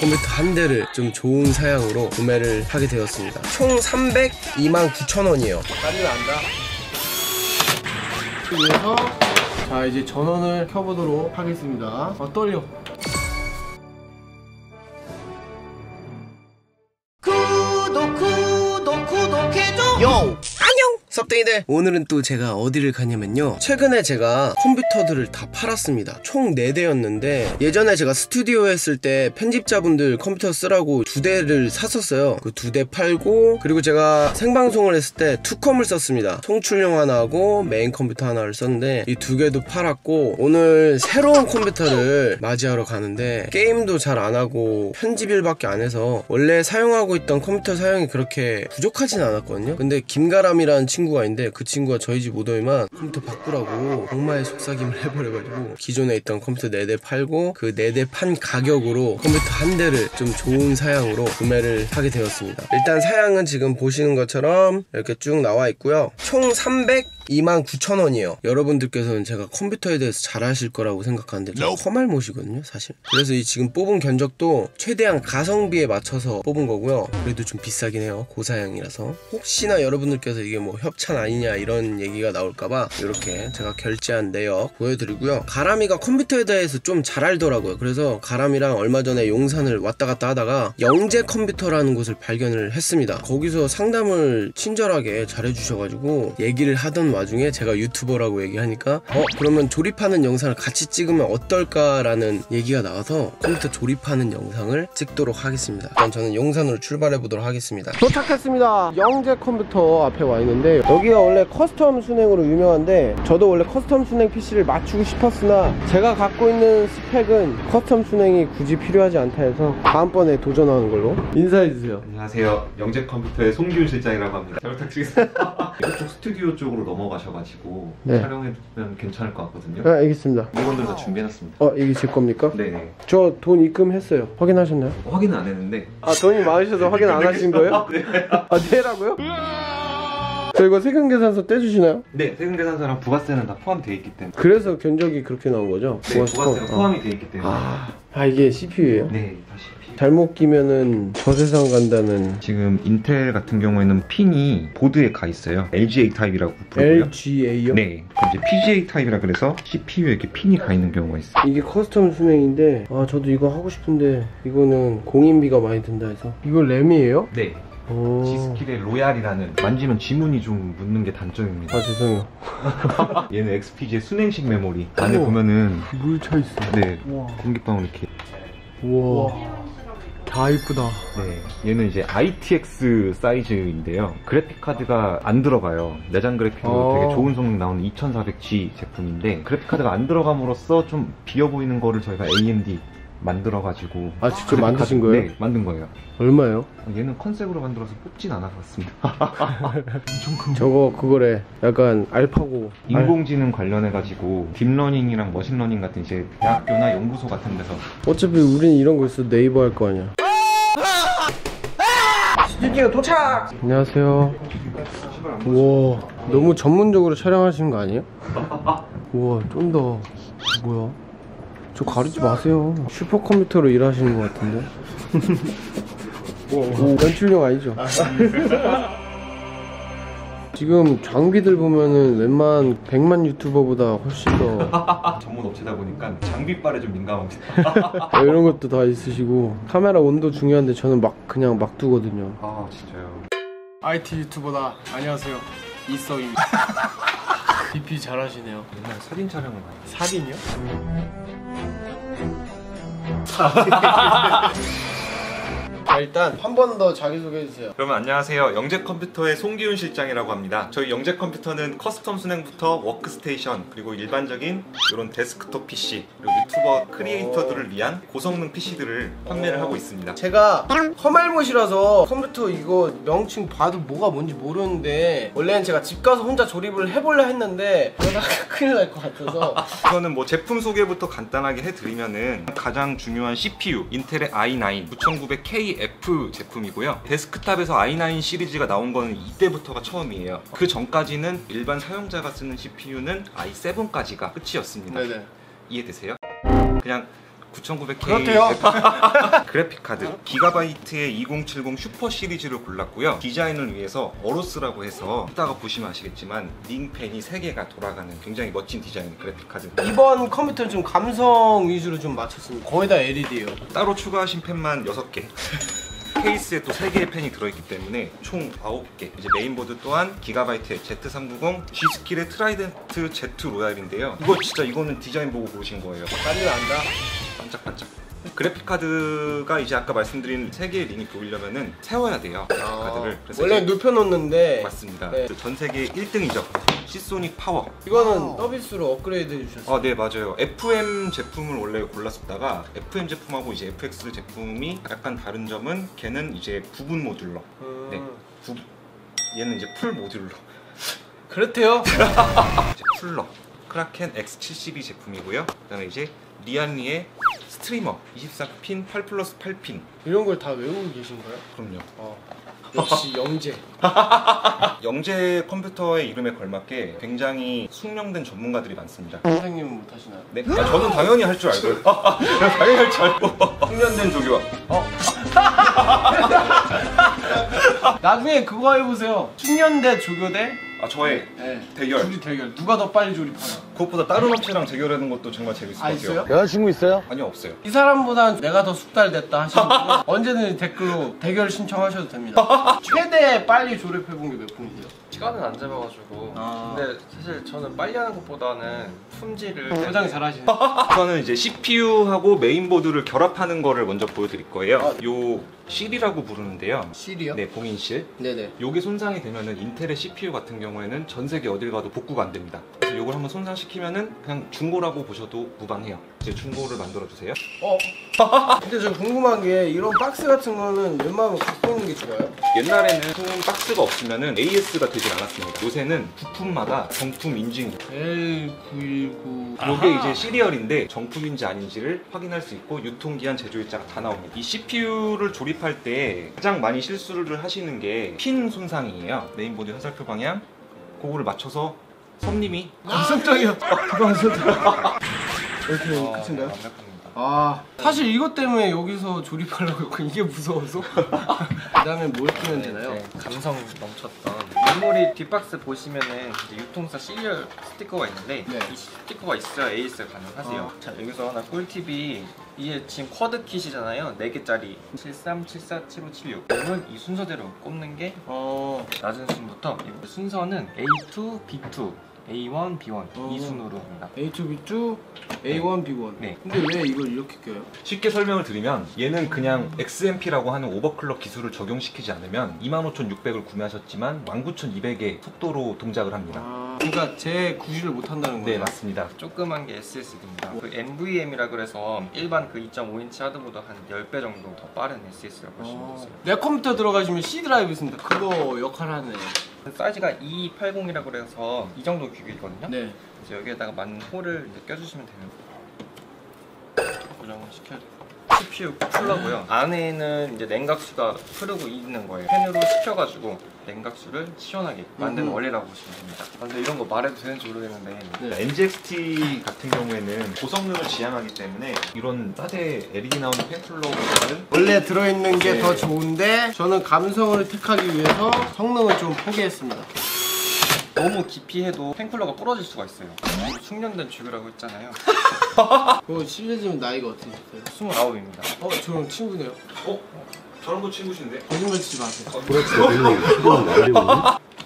컴퓨터 한 대를 좀 좋은 사양으로 구매를 하게 되었습니다. 총 302만 9천 원이에요. 난리 난다. 그래서 자 이제 전원을 켜보도록 하겠습니다. 아 떨려. 안녕! 섭댕이들! 오늘은 또 제가 어디를 가냐면요. 최근에 제가 컴퓨터들을 다 팔았습니다. 총 4대였는데 예전에 제가 스튜디오 했을 때 편집자분들 컴퓨터 쓰라고 두 대를 샀었어요. 그 두 대 팔고 그리고 제가 생방송을 했을 때 투컴을 썼습니다. 송출용 하나 하고 메인 컴퓨터 하나를 썼는데 이 두 개도 팔았고 오늘 새로운 컴퓨터를 맞이하러 가는데 게임도 잘 안 하고 편집일밖에 안 해서 원래 사용하고 있던 컴퓨터 사용이 그렇게 부족하진 않았거든요. 근데 김가람이라는 친구 가 있는데 그 친구가 저희 집 오더니만 컴퓨터 바꾸라고 정말 속삭임을 해버려가지고 기존에 있던 컴퓨터 4대 팔고 그 4대 판 가격으로 컴퓨터 한 대를 좀 좋은 사양으로 구매를 하게 되었습니다. 일단 사양은 지금 보시는 것처럼 이렇게 쭉 나와 있고요. 총 302만 9천 원이에요. 여러분들께서는 제가 컴퓨터에 대해서 잘 아실 거라고 생각하는데 저 컴알못이거든요, 사실. 그래서 이 지금 뽑은 견적도 최대한 가성비에 맞춰서 뽑은 거고요. 그래도 좀 비싸긴 해요. 고사양이라서. 혹시나 여러분들께서 이게 뭐 협찬 아니냐 이런 얘기가 나올까봐 이렇게 제가 결제한 내역 보여드리고요. 가람이가 컴퓨터에 대해서 좀 잘 알더라고요. 그래서 가람이랑 얼마 전에 용산을 왔다 갔다 하다가 영재 컴퓨터라는 곳을 발견을 했습니다. 거기서 상담을 친절하게 잘해주셔가지고 얘기를 하던 와중에 제가 유튜버라고 얘기하니까 어 그러면 조립하는 영상을 같이 찍으면 어떨까 라는 얘기가 나와서 컴퓨터 조립하는 영상을 찍도록 하겠습니다. 일단 저는 용산으로 출발해 보도록 하겠습니다. 도착했습니다. 영재 컴퓨터 앞에 와 있는데 여기가 원래 custom 수냉으로 유명한데 저도 원래 custom 수냉 PC를 맞추고 싶었으나 제가 갖고 있는 스펙은 custom 수냉이 굳이 필요하지 않다 해서 다음번에 도전하는 걸로 인사해 주세요. 안녕하세요. 영재 컴퓨터의 송기훈 실장이라고 합니다. 잘 부탁드리겠습니다. 이쪽 스튜디오 쪽으로 넘어가셔가지고 네. 촬영해주면 괜찮을 것 같거든요. 아, 알겠습니다. 물건들 다 준비해놨습니다. 어 이게 제 겁니까? 네네. 저 돈 입금했어요. 확인하셨나요? 확인은 안 했는데 아 돈이 많으셔서 확인 안 하신 거예요? 네. 아 네라고요? 저 이거 세금계산서 떼주시나요? 네, 세금 계산서랑 부가세는 다 포함되어 있기 때문에 그래서 견적이 그렇게 나온 거죠? 네, 부가세 포함. 포함이 되어 있기 때문에 아, 아 이게 CPU예요? 네, 다시 피- 잘못 끼면은 저 세상 간다는 지금 인텔 같은 경우에는 핀이 보드에 가 있어요. LGA 타입이라고 부르고요. LGA요? 네, 이제 PGA 타입이라 그래서 CPU에 이렇게 핀이 가 있는 경우가 있어요. 이게 custom 수냉인데 아 저도 이거 하고 싶은데 이거는 공임비가 많이 든다 해서 이거 램이에요? 네, 오. G스킬의 로얄이라는 만지면 지문이 좀 묻는 게 단점입니다. 아 죄송해요. 얘는 XPG의 순행식 메모리. 안에 우와. 보면은 물 차 있어. 네. 우와. 공기방울 이렇게. 우와. 다 이쁘다. 네. 얘는 이제 ITX 사이즈인데요. 그래픽 카드가 안 들어가요. 내장 그래픽으로 아. 되게 좋은 성능 나오는 2400G 제품인데 그래픽 카드가 안 들어감으로써 좀 비어 보이는 거를 저희가 AMD 만들어가지고. 아 직접 그래픽 만드신 카드- 거예요? 네 만든 거예요. 얼마예요? 얘는 컨셉으로 만들어서 뽑진 큰 저거 그거래. 약간 알파고. 인공지능 관련해가지고 딥러닝이랑 머신러닝 같은 이제 대학교나 연구소 같은 데서. 알- 어차피 우린 이런 거 있어 네이버 할 거 아니야. 스튜디오 도착! 안녕하세요. 우와 너무 전문적으로 촬영하시는 거 아니에요? 우와 쫀다 뭐야 저 가리지 마세요. 슈퍼컴퓨터로 일하시는 것 같은데. 오, 연출용 아니죠? 지금 장비들 보면은 웬만 100만 유튜버보다 훨씬 더. 전문 업체다 보니까 장비빨에 좀 민감합니다. 어, 이런 것도 다 있으시고. 카메라 온도 중요한데 저는 막 그냥 막 두거든요. 아 진짜요? IT 유튜버다. 안녕하세요. 이썩입니다. DP 잘하시네요. 옛날 사진 촬영을 많이 사진이요? 하하하하하 자 일단 한 번 더 자기소개해 주세요 그러면 안녕하세요. 영재 컴퓨터의 송기훈 실장이라고 합니다. 저희 영재 컴퓨터는 custom 수냉부터 워크스테이션 그리고 일반적인 이런 데스크톱 PC 그리고 유튜버 크리에이터들을 위한 고성능 PC들을 판매를 하고 있습니다. 제가 컴알못이라서 컴퓨터 이거 명칭 봐도 뭐가 뭔지 모르는데 원래는 제가 집 가서 혼자 조립을 해볼라 했는데 그러다가 큰일 날 것 같아서 우선은 뭐 제품 소개부터 간단하게 해드리면은 가장 중요한 CPU 인텔의 i9 9900KF 제품이고요. 데스크탑에서 i9 시리즈가 나온 거는 이때부터가 처음이에요. 그 전까지는 일반 사용자가 쓰는 CPU는 i7까지가 끝이었습니다. 네네 이해되세요? 그냥 9900K 그렇대요. 그래픽 카드 기가바이트의 2070 슈퍼 시리즈를 골랐고요. 디자인을 위해서 어로스라고 해서 이따가 보시면 아시겠지만 링팬이 3개가 돌아가는 굉장히 멋진 디자인 그래픽 카드. 이번 컴퓨터는 좀 감성 위주로 좀 맞췄습니다. 거의 다 LED예요. 따로 추가하신 팬만 6개. 케이스에 또 3개의 팬이 들어있기 때문에 총 9개. 이제 메인보드 또한 기가바이트의 Z390 G스킬의 트라이덴트 Z 로얄인데요. 이거 진짜 이거는 디자인 보고 고르신 거예요. 난리 난다. 반짝반짝. 그래픽 카드가 이제 아까 말씀드린 3개의 링이 보이려면은 세워야 돼요. 그래픽 카드를. 그래서 원래 이제 눕혀놓는데 맞습니다. 네. 전 세계 1등이죠. 시소닉 파워. 이거는 서비스로 업그레이드 해주셨어요. 아, 네, 맞아요. FM 제품을 원래 골랐었다가 FM 제품하고 이제 FX 제품이 약간 다른 점은 걔는 이제 부분 modular. 음, 네. 부... 얘는 이제 full modular. 그렇대요. 이제 풀러. 크라켄 X72 제품이고요. 그다음에 이제 리안리의 스트리머 24핀 8 플러스 8핀. 이런 걸 다 외우고 계신 거예요? 그럼요. 어. 역시 영재. 영재 컴퓨터의 이름에 걸맞게 굉장히 숙련된 전문가들이 많습니다. 선생님은 못하시나요? 네? 아, 저는 당연히 할 줄 알고요. 당연히 할 줄 알고. 숙련된 조교와. 나중에 그거 해보세요. 숙련대 조교대 아, 저의 네. 대결. 둘이 대결. 누가 더 빨리 조립하나? 그것보다 다른 업체랑 대결하는 것도 정말 재밌을 것아 같아요. 있어요? 여자친구 있어요? 아니요, 없어요. 이 사람보단 내가 더 숙달됐다 하시는 분은 언제든 댓글로 대결 신청하셔도 됩니다. 최대 빨리 조립해본 게 몇 분이세요? 시간은 안 잡아가지고 아. 근데 사실 저는 빨리 하는 것보다는 품질을 포장 잘하시네. 우선은 이제 CPU하고 메인보드를 결합하는 거를 먼저 보여드릴 거예요. 아. 요 실이라고 부르는데요. 실이요? 네, 봉인실. 네네. 요게 손상이 되면은 인텔의 CPU 같은 경우에는 전 세계 어딜 가도 복구가 안 됩니다. 그래서 요걸 한번 손상시키면은 그냥 중고라고 보셔도 무방해요. 이제 중고를 만들어 주세요. 어. 근데 저 궁금한 게 이런 박스 같은 거는 웬만하면 갖고 있는 게 좋아요? 옛날에는 품 박스가 없으면은 AS가 되질 않았습니다. 요새는 부품마다 정품 인증. L919. 요게 이제 시리얼인데 정품인지 아닌지를 확인할 수 있고 유통기한 제조일자가 다 나옵니다. 이 CPU를 조립 할 때 가장 많이 실수를 하시는 게 핀 손상이에요. 메인보드 화살표 방향 그거를 맞춰서 손님이 감성적이야. 감성적. 이렇게 끝인가요? 완벽합니다. 아 사실 이것 때문에 여기서 조립하려고 했고 이게 무서워서 그 다음에 뭘 끼면 되나요? 네, 감성 넘쳤던 메모리 뒷박스 보시면은 이제 유통사 시리얼 스티커가 있는데 네. 이 스티커가 있어야 AS가 가능하세요. 어. 자 여기서 하나 꿀팁이 이게 지금 쿼드 킷이잖아요. 4개짜리 73, 74, 75, 76 이건 이 순서대로 꼽는 게 어 낮은 순부터 이 순서는 A2, B2, A1, B1 어. 이 순으로 합니다. A2, B2, A1, B1. 네. 근데 왜 이걸 이렇게 껴요? 쉽게 설명을 드리면 얘는 그냥 XMP라고 하는 overclock 기술을 적용시키지 않으면 25,600을 구매하셨지만 19,200의 속도로 동작을 합니다. 아 그러니까 제 구실을 못 한다는 네 거예요. 맞습니다. 조그만 게 SSD입니다. 그 NVM이라 그래서 일반 그 2.5인치 하드보다 한 10배 정도 더 빠른 SSD라고 보시면 어, 되세요. 내 컴퓨터 들어가시면 C 드라이브 있습니다. 그거 역할 하네. 사이즈가 280이라고 그래서 이 정도 규격이거든요. 네. 이제 여기에다가 맞는 홀을 이제 껴주시면 됩니다. 고정을 시켜. CPU 쿨러고요. 안에는 이제 냉각수가 흐르고 있는 거예요. 팬으로 식혀가지고 냉각수를 시원하게 만드는 음. 원리라고 보시면 됩니다. 아, 근데 이런 거 말해도 되는지 모르겠는데 네. NGXT 같은 경우에는 고성능을 지향하기 때문에 이런 싸제 LED 나오는 펜쿨러보다는 원래 들어있는 게 네. 더 좋은데 저는 감성을 택하기 위해서 성능을 좀 포기했습니다. 너무 깊이 해도 팬쿨러가 부러질 수가 있어요. 숙련된 조교라고 했잖아요. 그거 실례지만 나이가 어떻게 되세요? 29입니다. 어, 저랑 친구네요. 어? 저랑 도 친구신데? 거짓말 치지 마세요.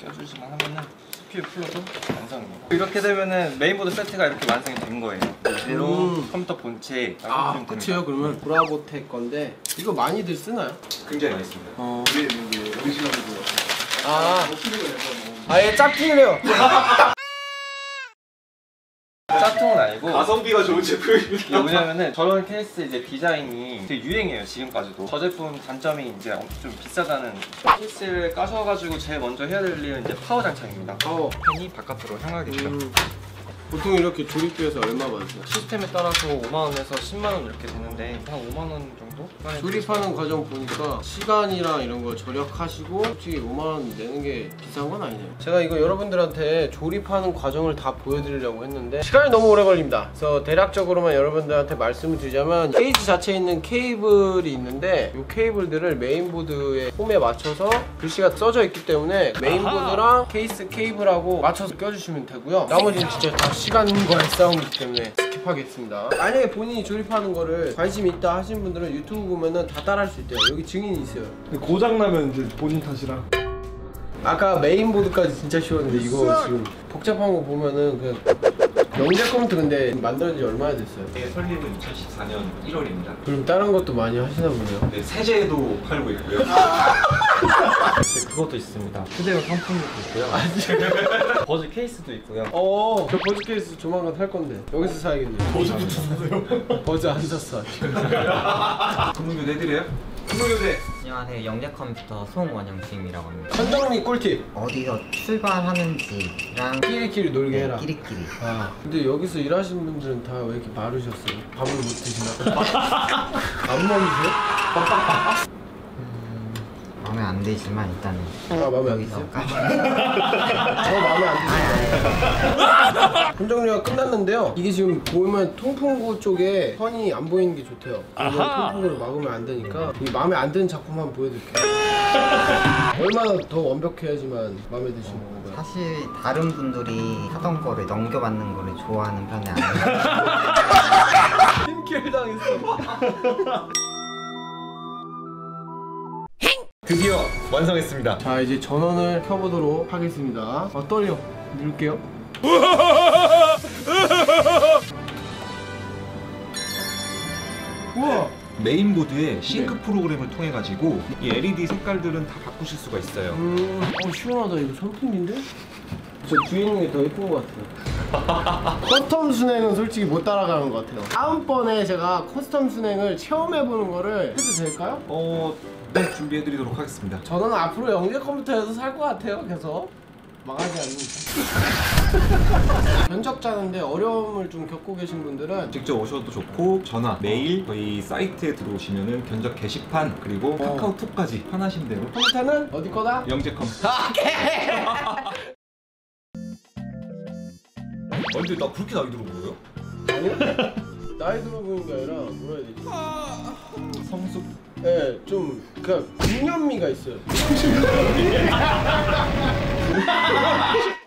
껴주시면 하면은 CPU 쿨러도 완성입니다. 이렇게 되면은 메인보드 세트가 이렇게 완성이 된 거예요. 이대로 음. 컴퓨터 본체 아, 좀 그치요? 그러면 브라보텍 건데 이거 많이들 쓰나요? 굉장히 많습니다. 어. 아, 아 예 짝퉁이래요. 짝퉁은 아니고 가성비가 좋은 제품입니다. 이게 뭐냐면은 저런 케이스 이제 디자인이 되게 유행해요 지금까지도 저 제품 단점이 이제 엄청 좀 비싸다는 케이스를 까셔가지고 제일 먼저 해야 될 일은 이제 파워 장착입니다 어. 팬이 바깥으로 향하게끔 음. 보통 이렇게 조립비에서 얼마 받으세요? 시스템에 따라서 5만 원에서 10만 원 이렇게 되는데 한 5만 원 정도? 조립하는 과정 보니까 시간이랑 이런 거 절약하시고 솔직히 5만 원 내는 게 비싼 건 아니네요. 제가 이거 여러분들한테 조립하는 과정을 다 보여드리려고 했는데 시간이 너무 오래 걸립니다. 그래서 대략적으로만 여러분들한테 말씀을 드리자면 케이스 자체에 있는 케이블이 있는데 이 케이블들을 메인보드의 홈에 맞춰서 글씨가 써져 있기 때문에 메인보드랑 케이스 케이블하고 맞춰서 껴주시면 되고요. 나머지는 진짜 다 시간과의 싸움이기 때문에 skip하겠습니다. 만약에 본인이 조립하는 거를 관심 있다 하시는 분들은 유튜브 보면은 다 따라할 수 있대요. 여기 증인이 있어요. 고장 나면 이제 본인 탓이라. 아까 메인보드까지 진짜 쉬웠는데 이거 지금 복잡한 거 보면은 그 영재 컴퓨터 근데 만들어진 지 얼마나 됐어요? 네, 설립은 2014년 1월입니다. 그럼 다른 것도 많이 하시나 보네요. 네, 세제도 팔고 있고요. 네, 그것도 있습니다. 휴대용 상품도 있고요. 버즈 케이스도 있고요. 어, 저 버즈 케이스 조만간 살 건데 여기서 사야겠네요. 버즈부터 사세요. 버즈 안 샀어. 근무교대 해드려요? 근무교대! 안녕하세요. 영재 컴퓨터 송원영 주임이라고 합니다. 선정리 꿀팁. 어디서 출발하는지랑 끼리끼리 놀게 해라. 끼리끼리. 아, 근데 여기서 일하시는 분들은 다 왜 이렇게 마르셨어요? 밥을 못 드시나? 안 먹으세요? 마음에 안 들지만 일단은 아, 마음에 안 드세요? 저 마음에 안 드세요. 손정리가 끝났는데요. 이게 지금 보면 통풍구 쪽에 선이 안 보이는 게 좋대요. 통풍구를 막으면 안 되니까 이 마음에 안 드는 작품 한번 보여드릴게요. 얼마나 더 완벽해야지만 마음에 드시는 건가요? 사실 다른 분들이 하던 거를 넘겨받는 거를 좋아하는 편이 아니에요. 팀킬 당했어. 드디어 완성했습니다. 자 이제 전원을 켜보도록 하겠습니다. 아 떨려. 누를게요. 우와. 메인보드에 싱크 프로그램을 통해 가지고 이 LED 색깔들은 다 바꾸실 수가 있어요. 음, 어 시원하다 이거 선풍기인데? 저 뒤에 있는 게 더 예쁜 것 같아요. custom 수냉은 솔직히 못 따라가는 것 같아요. 다음번에 제가 custom 수냉을 체험해보는 거를 해도 될까요? 어, 네, 준비해드리도록 하겠습니다. 저는 앞으로 영재 컴퓨터에서 살 것 같아요. 계속 망하지 않으니까. 면접 짜는데 어려움을 좀 겪고 계신 분들은 직접 오셔도 좋고 전화, 메일, 저희 사이트에 들어오시면은 견적 게시판 그리고 어. 카카오톡까지 편하신 대로 컴퓨터는 어디 거다? 영재 컴퓨터. 근데 나 그렇게 나이 들어 보여요? 아니요? 나이 들어 보이는 게 아니라 뭐라 해야 되지? 성숙 네, 좀 그러니까 중년미가 있어요.